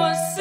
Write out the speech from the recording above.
Você